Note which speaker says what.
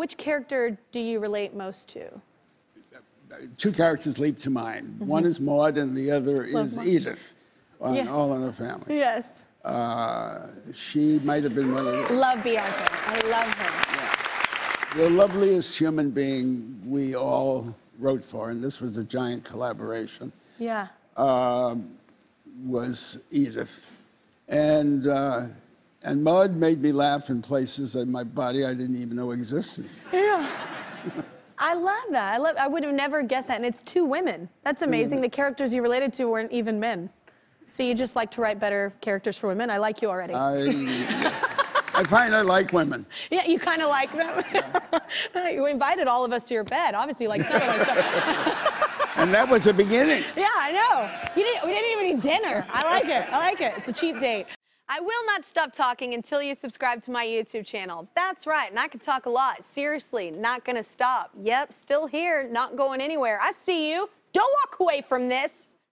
Speaker 1: which character do you relate most to?
Speaker 2: Two characters leap to mind. One is Maude, and the other.
Speaker 1: Love
Speaker 2: is
Speaker 1: Maude.
Speaker 2: Edith on
Speaker 1: Yes.
Speaker 2: All in the Family.
Speaker 1: Yes.
Speaker 2: Uh, she might have been one of the,
Speaker 1: Love Bianca. I love her.
Speaker 2: the loveliest human being we all wrote for, and this was a giant collaboration,
Speaker 1: Yeah.
Speaker 2: was Edith. And, uh, and Maude made me laugh in places in my body I didn't even know existed. Yeah.
Speaker 1: I love that. I love. I would have never guessed that. And it's two women. That's amazing. The characters you related to weren't even men. So you just like to write better characters for women. I like you already.
Speaker 2: I, I find I like women.
Speaker 1: yeah, you kind of like them. you invited all of us to your bed. Obviously, you like some of us. So-
Speaker 2: And that was the beginning.
Speaker 1: yeah, I know. You didn't, we didn't even eat dinner. I like it. I like it. It's a cheap date. I will not stop talking until you subscribe to my YouTube channel. That's right, and I can talk a lot. Seriously, not gonna stop. Yep, still here, not going anywhere. I see you. Don't walk away from this.